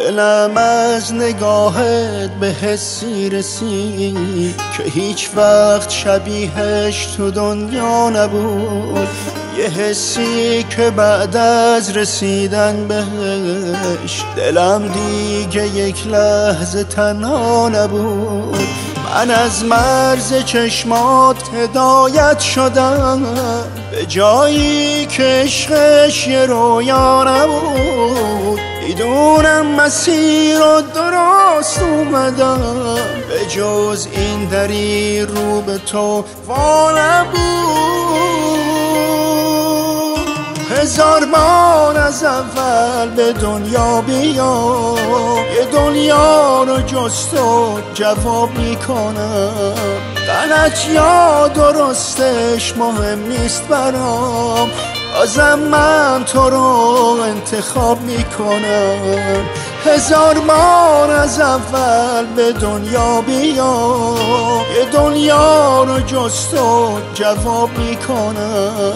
دلم از نگاهت به حسی رسید که هیچ وقت شبیهش تو دنیا نبود. یه حسی که بعد از رسیدن بهش دلم دیگه یک لحظه تنها نبود. من از مرز چشمات هدایت شدم. به جایی که عشقش یه رویا نبود. می‌دونم مسیر رو درست اومدم. به جز این دری رو به تو وا هزار بار از اول به دنیا بیا. یه دنیا رو جست و جواب می‌کنم. غلط یا درستش مهم نیست برام. بازم من تو رو انتخاب می‌کنم. هزار بار از اول به دنیا بیا یه دنیا رو جست و جواب می‌کنم.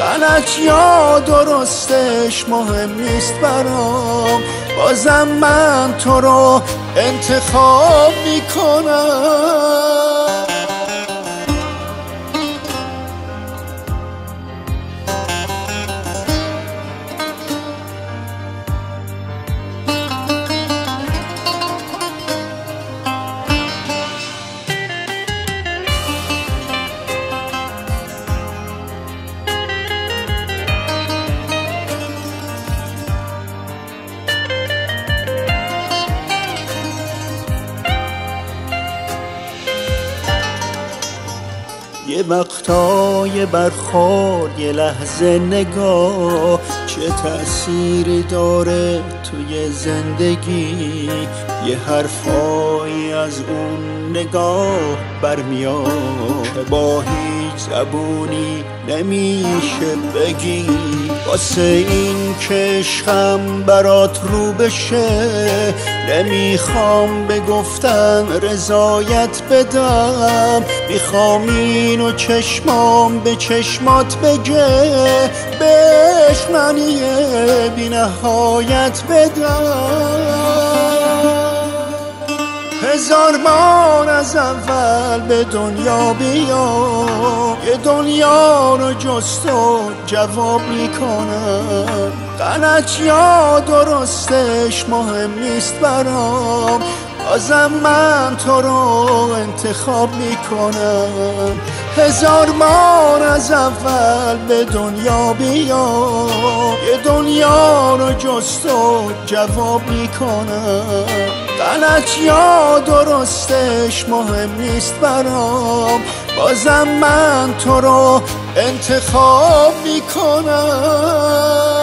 غلط یا درستش مهم نیست برام. بازم من تو رو انتخاب می‌کنم. یه وقتای برخورد یه لحظه نگاه. چه تأثیری داره توی زندگی؟ یه حرفایی از اون نگاه برمیاد. با هیچ زبونی نمیشه بگی. واسه این که عشقم برات رو بشه نمی‌خوام به گفتن رضایت بدم. می‌خوام اینو چشمام به چشمات بگه. بهش منی بی نهایت بدم. هزار بار از اول به دنیا بیا. یه دنیا رو جست و جواب می‌کنم غلط یا درستش مهم نیست برام. بازم من تو رو انتخاب می‌کنم. هزار بار از اول به دنیا بیا. یه دنیا رو جست و جواب می‌کنم غلط یا درستش مهم نیست برام. بازم من تو رو انتخاب می‌کنم.